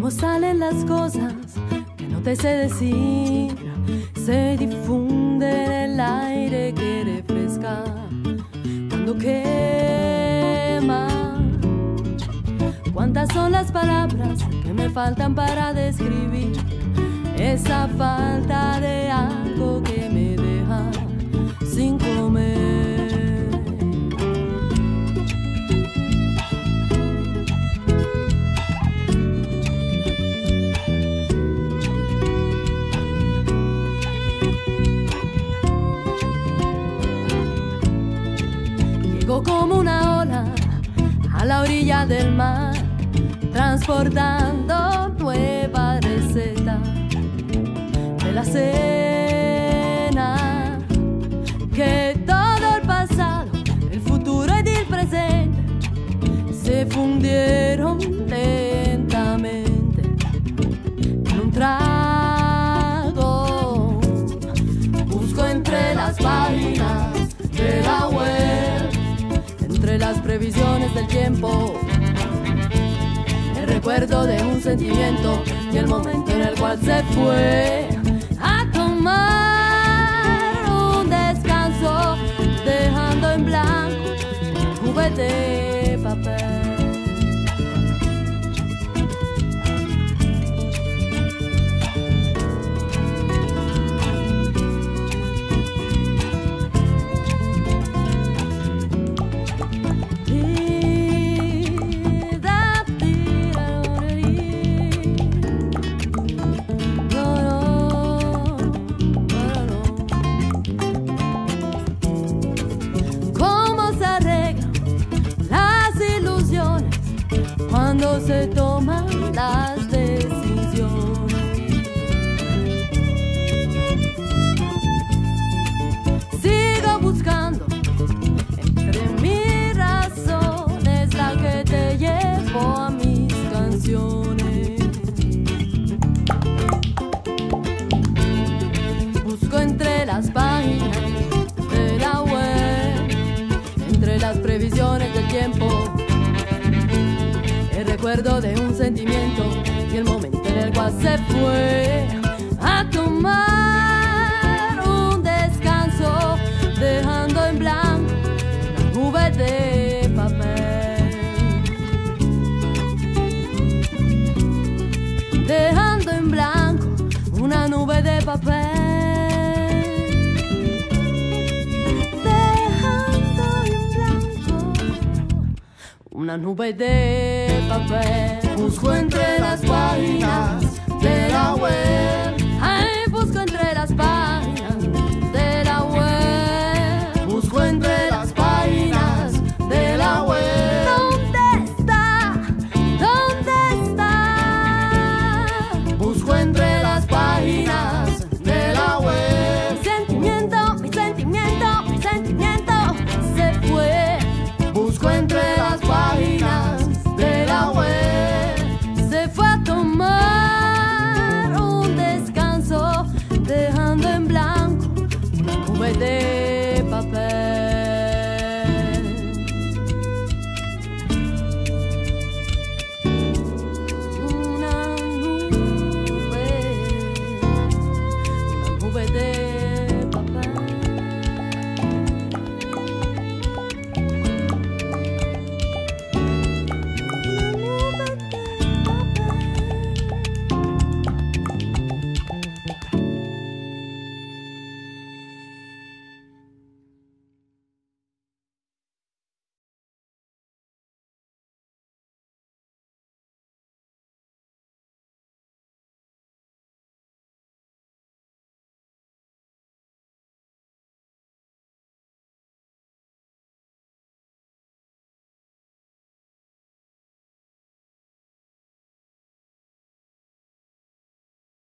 cómo salen las cosas que no te sé decir. Se difunde en el aire que refresca cuando quema. ¿Cuántas son las palabras que me faltan para describir esa falta de algo que Como una ola a la orilla del mar, transportando nueva receta de la cena. Que todo el pasado, el futuro y el presente se fundieron lentamente las previsiones del tiempo, el recuerdo de un sentimiento y el momento en el cual se fue cuando se toman las decisiones? Sigo buscando entre mis razones la que te llevo a mis canciones. Busco entre las páginas de la web, entre las previsiones del tiempo, recuerdo de un sentimiento y el momento en el cual se fue a tomar un descanso, dejando en blanco una nube de papel. Dejando en blanco una nube de papel. Una nube de papel. Busco entre las páginas de la web.